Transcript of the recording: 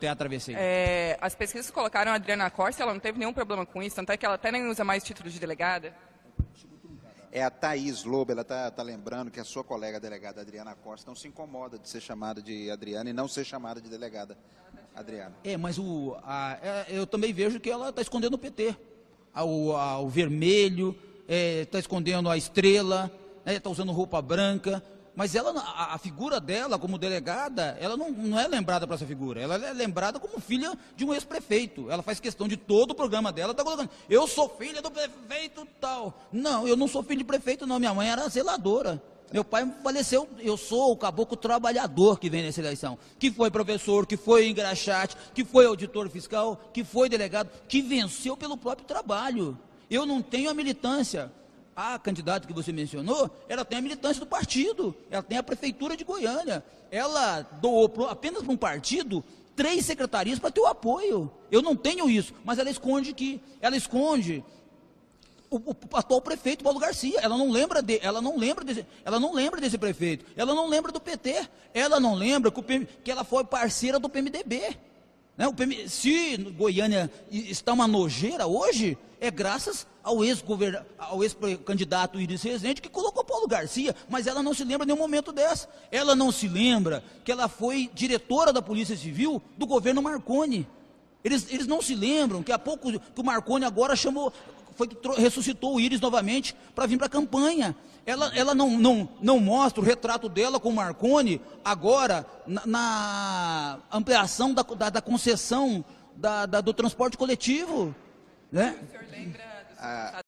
até atravessei. É, as pesquisas colocaram a Adriana Costa, ela não teve nenhum problema com isso, tanto é que ela até nem usa mais título de delegada. É a Thaís Lobo, ela está tá lembrando que a sua colega delegada Adriana Costa não se incomoda de ser chamada de Adriana e não ser chamada de delegada Adriana. É, mas o, a, é, eu também vejo que ela está escondendo o PT. A, o, a, o vermelho, está escondendo a estrela, está usando roupa branca. Mas ela, a, a, figura dela como delegada, ela não, não é lembrada para essa figura. Ela é lembrada como filha de um ex-prefeito. Ela faz questão de todo o programa dela, está colocando, eu sou filha do prefeito tal. Não, eu não sou filho de prefeito, não. Minha mãe era zeladora. Meu pai faleceu, eu sou o caboclo trabalhador que vem nessa eleição, que foi professor, que foi engraxate, que foi auditor fiscal, que foi delegado, que venceu pelo próprio trabalho. Eu não tenho a militância a candidata que você mencionou, ela tem a militância do partido, ela tem a prefeitura de Goiânia. Ela doou pro, apenas para um partido três secretarias para ter o apoio. Eu não tenho isso, mas ela esconde que ela esconde o, o, atual prefeito Paulo Garcia. Ela não lembra de, ela não lembra desse, ela não lembra desse prefeito. Ela não lembra do PT. Ela não lembra que, PM, que ela foi parceira do PMDB. Né? Se Goiânia está uma nojeira hoje, é graças ao ex-candidato ex Iris Rezende que colocou Paulo Garcia, mas ela não se lembra nenhum momento dessa. Ela não se lembra que ela foi diretora da Polícia Civil do governo Marconi. Eles, eles não se lembram que há pouco que o Marconi agora chamou, foi que ressuscitou o Iris novamente para vir para a campanha. Ela, ela não, não, não mostra o retrato dela com o Marconi agora na, na ampliação da, da, da concessão da, da, do transporte coletivo. Né? O senhor lembra do